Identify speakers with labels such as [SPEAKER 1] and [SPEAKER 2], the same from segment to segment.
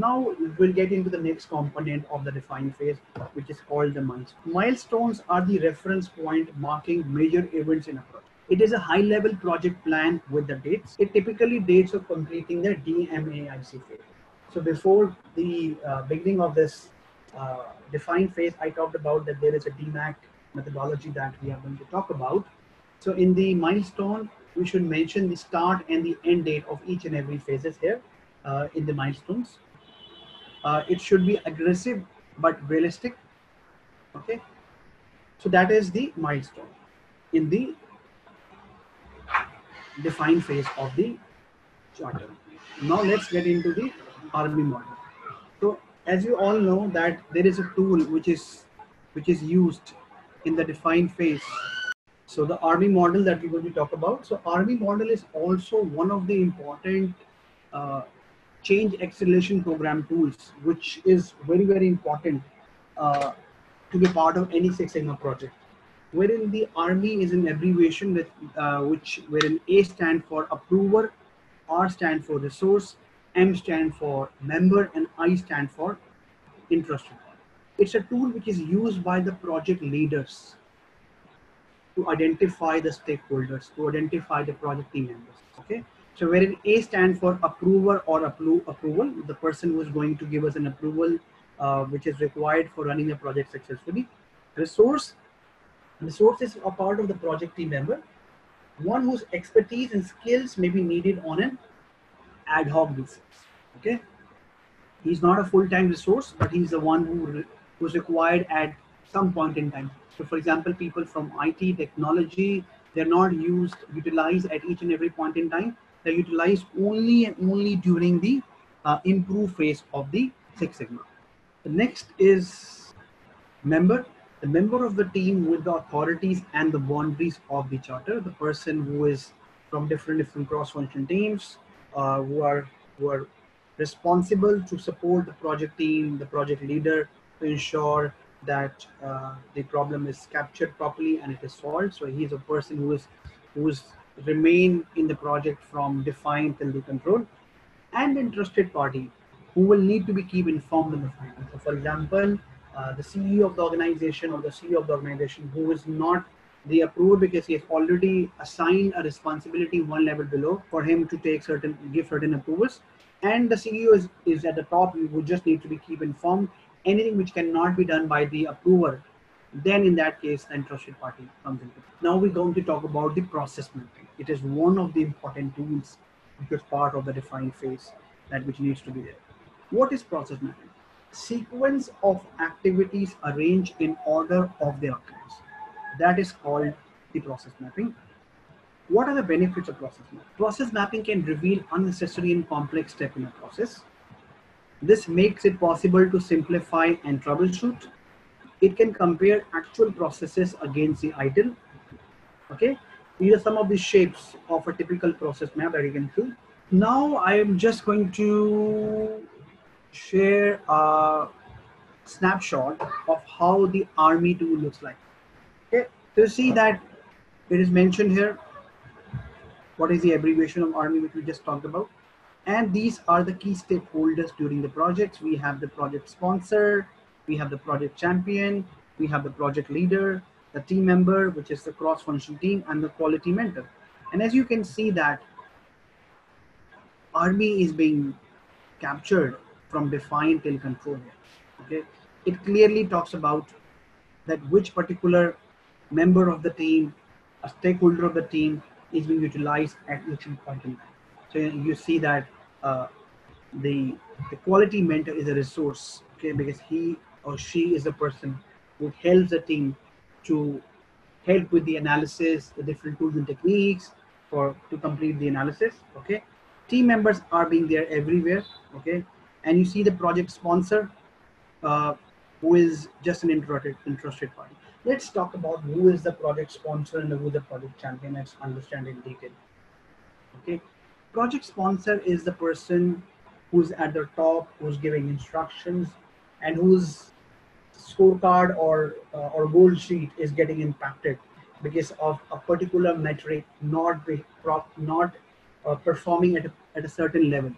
[SPEAKER 1] Now we'll get into the next component of the define phase, which is called the milestones. Milestones are the reference point marking major events in a project. It is a high level project plan with the dates. It typically dates of completing the DMAIC phase. So before the uh, beginning of this uh, define phase, I talked about that there is a DMAIC methodology that we are going to talk about. So in the milestone, we should mention the start and the end date of each and every phases here uh, in the milestones. Uh, it should be aggressive but realistic. Okay. So that is the milestone in the define phase of the charter. Now let's get into the ARMI model. So as you all know that there is a tool which is which is used in the define phase. So the ARMI model that we're going to talk about. So ARMI model is also one of the important uh, change acceleration program tools, which is very, very important uh, to be part of any Six Sigma project. Wherein the ARMI is an abbreviation with, uh, which wherein A stand for approver, R stand for resource, M stand for member, and I stand for interested. It's a tool which is used by the project leaders to identify the stakeholders, to identify the project team members. Okay. So wherein A stands for approver or appro approval, the person who is going to give us an approval uh, which is required for running the project successfully. Resource, resource is a part of the project team member, one whose expertise and skills may be needed on an ad hoc basis. Okay, he's not a full-time resource, but he's the one who who's required at some point in time. So, for example, people from IT, technology, they're not used, utilized at each and every point in time. They're utilized only and only during the uh, improve phase of the Six Sigma. The next is member, the member of the team with the authorities and the boundaries of the charter, the person who is from different different cross-function teams, uh, who are who are responsible to support the project team, the project leader to ensure that uh, the problem is captured properly and it is solved. So he is a person who is who is remain in the project from define till the control and interested party who will need to be keep informed in the final. So for example, uh, the CEO of the organization or the CEO of the organization who is not the approver because he has already assigned a responsibility one level below for him to take certain give certain approvals. And the ceo is, is at the top. You would just need to be keep informed. Anything which cannot be done by the approver then in that case the interested party comes into now we're going to talk about the process mapping it is one of the important tools is part of the defined phase that which needs to be there what is process mapping sequence of activities arranged in order of their occurrence that is called the process mapping. What are the benefits of process mapping? Process mapping can reveal unnecessary and complex steps in a process. This makes it possible to simplify and troubleshoot. It can compare actual processes against the ideal. Okay, these are some of the shapes of a typical process map that you can see. Now I am just going to share a snapshot of how the ARMI tool looks like. Okay, so you see that it is mentioned here. What is the abbreviation of ARMI which we just talked about? And these are the key stakeholders during the projects. We have the project sponsor, we have the project champion, we have the project leader, the team member, which is the cross-function team, and the quality mentor. And as you can see that ARMI is being captured from define till control. Okay, it clearly talks about that which particular member of the team, a stakeholder of the team is being utilized at each point in time. So you see that uh, the, the quality mentor is a resource, okay, because he or she is the person who helps the team to help with the analysis, the different tools and techniques for to complete the analysis, okay. Team members are being there everywhere, okay, and you see the project sponsor uh, who is just an interested, interested party let's talk about who is the project sponsor and who the project champion. Let's understand in detail. Okay, project sponsor is the person who's at the top, who's giving instructions, and whose scorecard or uh, or goal sheet is getting impacted because of a particular metric not be, not uh, performing at a, at a certain level.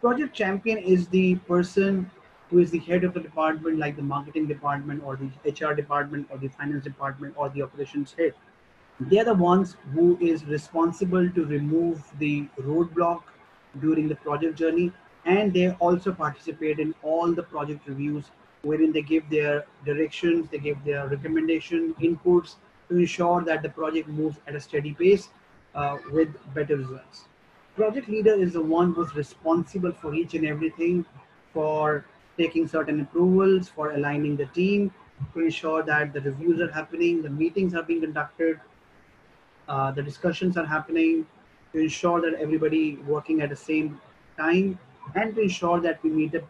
[SPEAKER 1] Project champion is the person who is the head of the department, like the marketing department or the HR department or the finance department or the operations head. They are the ones who is responsible to remove the roadblock during the project journey and they also participate in all the project reviews wherein they give their directions, they give their recommendation inputs to ensure that the project moves at a steady pace uh, with better results. Project leader is the one who's responsible for each and everything, for taking certain approvals, for aligning the team, to ensure that the reviews are happening, the meetings are being conducted, uh, the discussions are happening, to ensure that everybody working at the same time, and to ensure that we meet the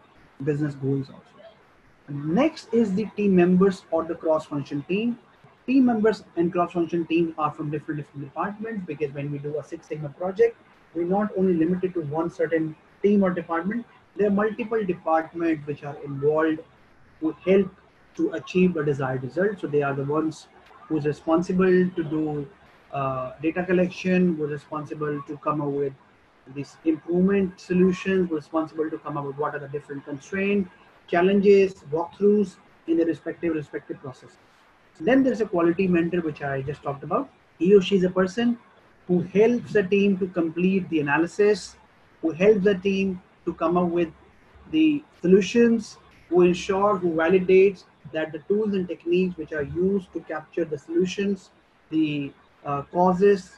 [SPEAKER 1] business goals also. Next is the team members or the cross-function team. Team members and cross-function team are from different different departments because when we do a Six Sigma project, we're not only limited to one certain team or department. There are multiple departments which are involved to help to achieve the desired result. So they are the ones who's responsible to do uh, data collection, who's responsible to come up with these improvement solutions, responsible to come up with what are the different constraints, challenges, walkthroughs in the respective respective process. Then there's a quality mentor, which I just talked about. He or she is a person who helps the team to complete the analysis, who helps the team to come up with the solutions, who ensure, who validates that the tools and techniques which are used to capture the solutions, the uh, causes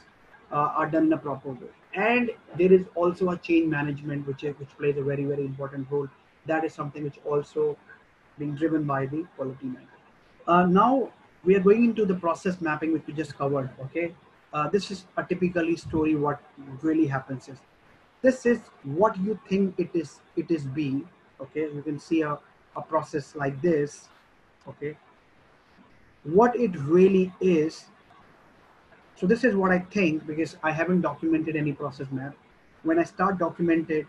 [SPEAKER 1] uh, are done in a proper way. And there is also a change management, which, which plays a very, very important role that is something which also being driven by the quality mapping. Uh, now we are going into the process mapping which we just covered. Okay, uh, this is a typically story. What really happens is this is what you think it is. It is being okay. You can see a, a process like this. Okay, what it really is. So this is what I think because I haven't documented any process map. When I start documented,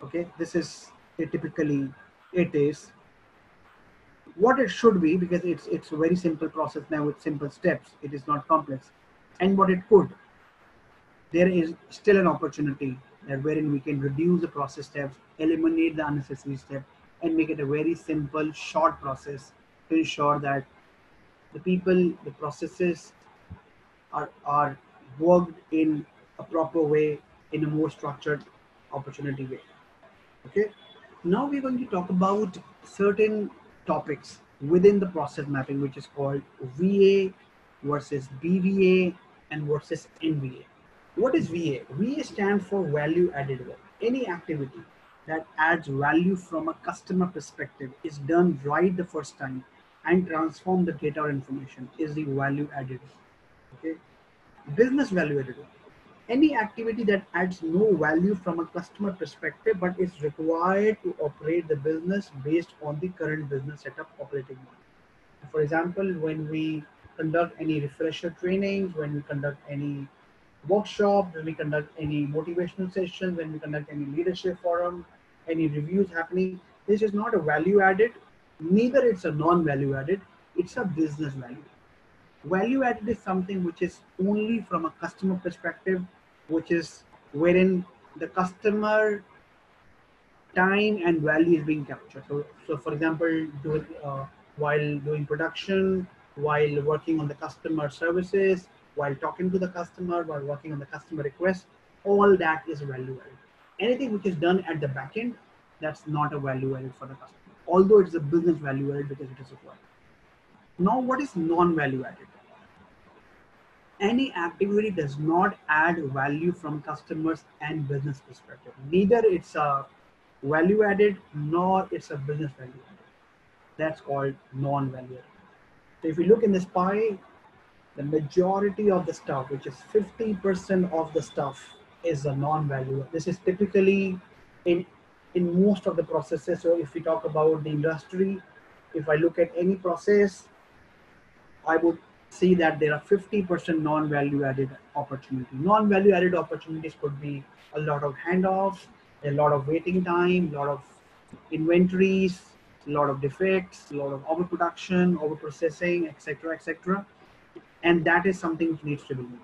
[SPEAKER 1] okay, this is typically it is what it should be because it's it's a very simple process now with simple steps it is not complex and what it could there is still an opportunity that wherein we can reduce the process steps eliminate the unnecessary step and make it a very simple short process to ensure that the people the processes are are worked in a proper way in a more structured opportunity way okay now we're going to talk about certain topics within the process mapping, which is called VA versus BVA and versus NVA. What is VA? VA stands for value added work. Any activity that adds value from a customer perspective is done right the first time and transform the data or information is the value added. Okay. Business value added any activity that adds no value from a customer perspective but is required to operate the business based on the current business setup operating model. For example, when we conduct any refresher trainings, when we conduct any workshop, when we conduct any motivational sessions, when we conduct any leadership forum, any reviews happening, this is not a value added, neither it's a non-value added, it's a business value. Value added is something which is only from a customer perspective which is wherein the customer time and value is being captured. So, so for example, do, uh, while doing production, while working on the customer services, while talking to the customer, while working on the customer request, all that is value added. Anything which is done at the back end, that's not a value added for the customer. Although it's a business value added because it is required. Now, what is non-value added? Any activity does not add value from customers and business perspective. Neither it's a value added nor it's a business value added. That's called non-value added. So if you look in this pie, the majority of the stuff, which is 50% of the stuff is a non-value. This is typically in, in most of the processes. So if we talk about the industry, if I look at any process, I would see that there are 50% non-value added opportunity. Non-value added opportunities could be a lot of handoffs, a lot of waiting time, a lot of inventories, a lot of defects, a lot of overproduction, overprocessing, etc., etc. And that is something which needs to be moved.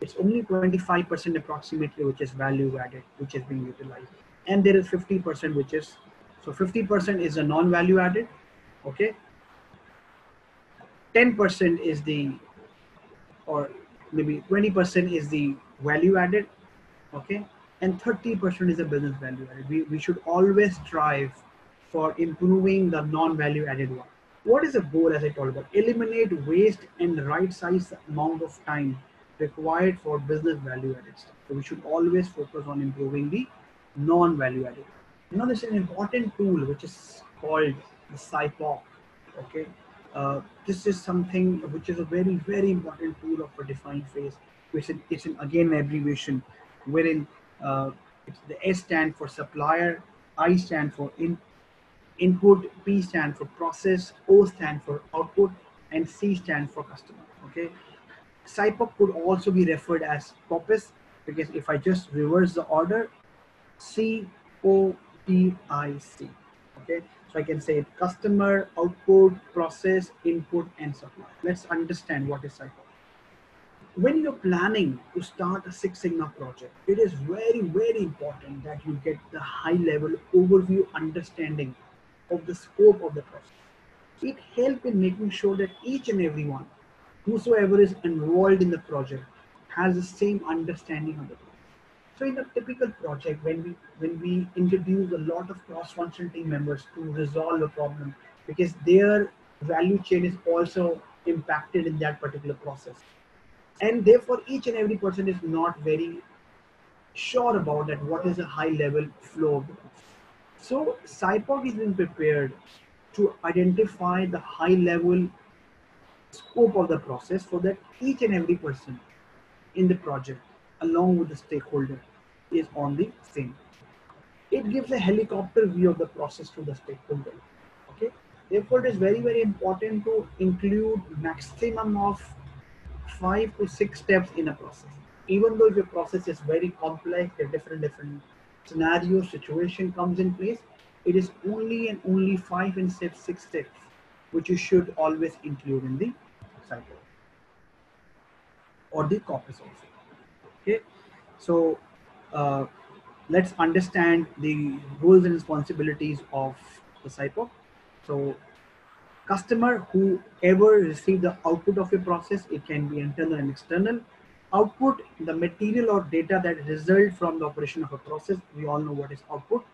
[SPEAKER 1] It's only 25% approximately which is value added, which is being utilized. and there is 50% which is so 50% is a non-value added okay 10% is the or maybe 20% is the value added okay? And 30% is the business value added. We, we should always strive for improving the non-value added one. What is the goal as i told about? Eliminate waste and right size amount of time required for business value added stuff. So we should always focus on improving the non-value added. Now there's an important tool which is called the SIPOC. Okay, uh, this is something which is a very very important tool of a defined phase. Which is it's an again abbreviation, wherein uh, the S stand for supplier, I stand for in input, P stand for process, O stand for output, and C stand for customer. Okay, SIPOC could also be referred as COPIS because if I just reverse the order, C O P I C. Okay, so I can say customer, output, process, input, and supply. Let's understand what is SIPOC. When you're planning to start a Six Sigma project, it is very, very important that you get the high level overview understanding of the scope of the process. It helps in making sure that each and everyone, whosoever is involved in the project, has the same understanding of the project. In a typical project, when we when we introduce a lot of cross-functional team members to resolve a problem, because their value chain is also impacted in that particular process, and therefore each and every person is not very sure about that what is a high-level flow. So SIPOC is being prepared to identify the high-level scope of the process so that each and every person in the project along with the stakeholder is on the same. It gives a helicopter view of the process to the stakeholder. Okay. Therefore, it is very, very important to include maximum of five to six steps in a process. Even though your process is very complex, are different different scenario, situation comes in place, it is only and only five and six, six steps which you should always include in the SIPOC or the COPIS also. Okay, so uh, let's understand the roles and responsibilities of the SIPOC. So customer whoever receive the output of a process, it can be internal and external. Output, the material or data that result from the operation of a process. We all know what is output.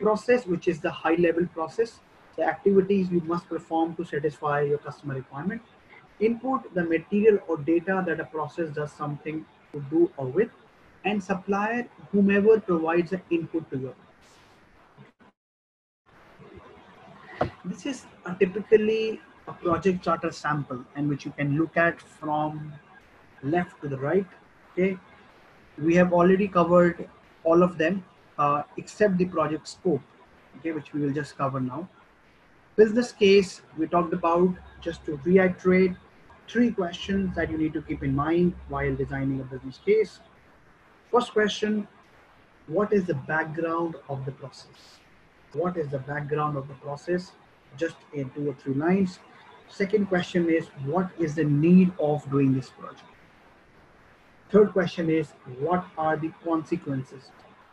[SPEAKER 1] Process, which is the high level process, the activities you must perform to satisfy your customer requirement. Input, the material or data that a process does something to do or with and supplier whomever provides the input to your this is a typically a project charter sample and which you can look at from left to the right okay? We have already covered all of them uh, except the project scope okay which we will just cover now. Business case we talked about just to reiterate three questions that you need to keep in mind while designing a business case First question, what is the background of the process? What is the background of the process? Just in two or three lines. Second question is, what is the need of doing this project? Third question is, what are the consequences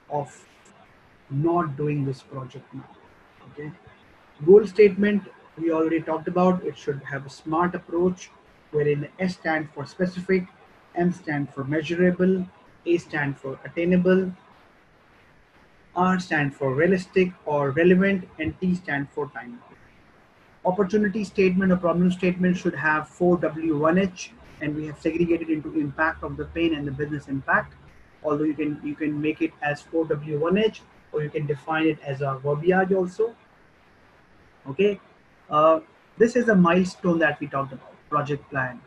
[SPEAKER 1] of not doing this project now? Okay. Goal statement, we already talked about. It should have a SMART approach, wherein S stand for specific, M stand for measurable, a stand for attainable, R stand for realistic or relevant, and T stand for time. Opportunity statement or problem statement should have 4W1H, and we have segregated into impact of the pain and the business impact. Although you can you can make it as 4W1H, or you can define it as a verbiage also. Okay, uh, this is a milestone that we talked about, project plan.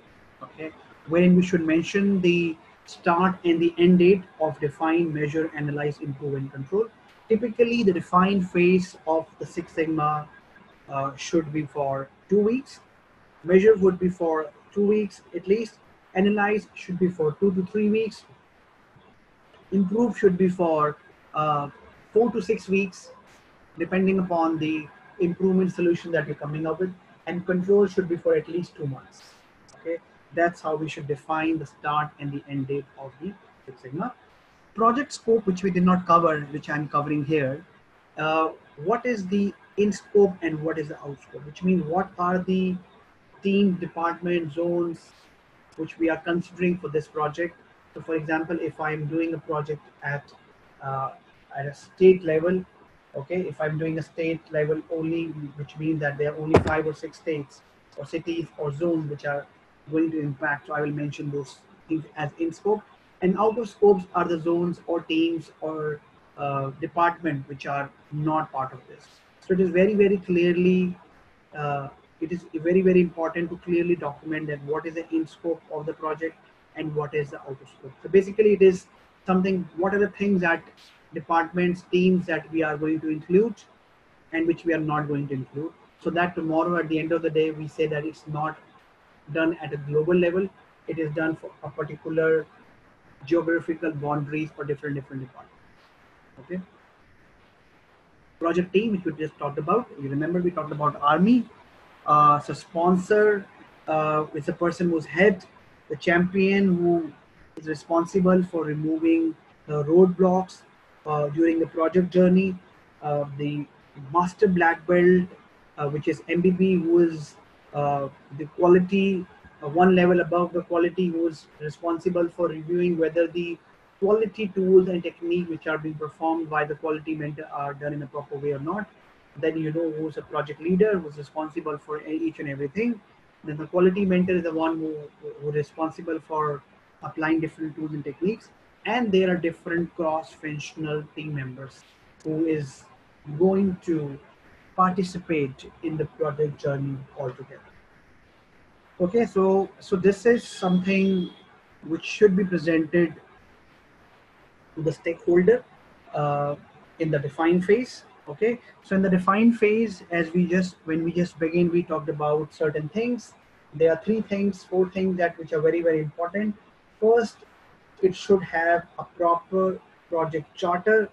[SPEAKER 1] Okay, wherein we should mention the start and the end date of define, measure, analyze, improve, and control. Typically, the defined phase of the Six Sigma uh, should be for two weeks. Measure would be for two weeks at least. Analyze should be for two to three weeks. Improve should be for uh, four to six weeks, depending upon the improvement solution that you're coming up with. And control should be for at least two months. Okay that's how we should define the start and the end date of the Six Sigma project scope, which we did not cover, which I'm covering here, uh, what is the in scope and what is the out scope, which means what are the team, department, zones, which we are considering for this project. So for example, if I'm doing a project at, uh, at a state level, okay, if I'm doing a state level only, which means that there are only five or six states or cities or zones which are going to impact. So I will mention those things as in scope. And out of scopes are the zones or teams or uh, department which are not part of this. So it is very, very clearly, uh, it is very, very important to clearly document that what is the in scope of the project and what is the out of scope. So basically it is something, what are the things that departments, teams that we are going to include and which we are not going to include. So that tomorrow at the end of the day, we say that it's not done at a global level. It is done for a particular geographical boundaries for different different departments. Okay. Project team, which we just talked about. You remember we talked about ARMI. Uh, so sponsor uh, is a person who's head, the champion who is responsible for removing the roadblocks uh, during the project journey. Uh, the master black belt, uh, which is MBB, who is the quality uh, one level above the quality who is responsible for reviewing whether the quality tools and technique which are being performed by the quality mentor are done in a proper way or not. Then you know who's a project leader who's responsible for each and everything. Then the quality mentor is the one who, who is responsible for applying different tools and techniques. And there are different cross-functional team members who is going to participate in the project journey altogether. Okay, so so this is something which should be presented to the stakeholder uh, in the define phase. Okay, so in the define phase, as we just when we just begin, we talked about certain things. There are three things, four things that which are very very important. First, it should have a proper project charter.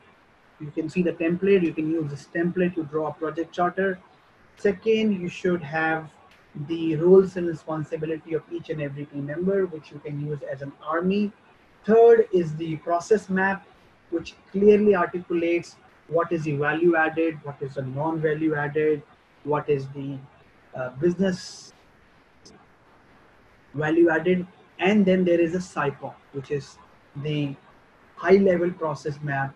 [SPEAKER 1] You can see the template. You can use this template to draw a project charter. Second, you should have the roles and responsibility of each and every team member, which you can use as an ARMI. Third is the process map, which clearly articulates what is the value added, what is the non-value added, what is the uh, business value added. And then there is a SIPOC, which is the high level process map,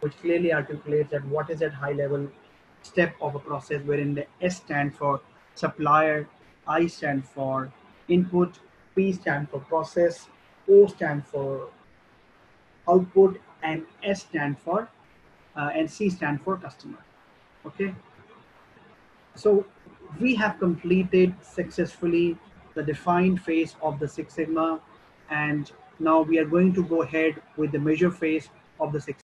[SPEAKER 1] which clearly articulates that what is that high level step of a process wherein the S stand for supplier, I stand for input, P stand for process, O stand for output, and S stand for uh, and C stand for customer. Okay. So we have completed successfully the defined phase of the Six Sigma, and now we are going to go ahead with the measure phase of the Six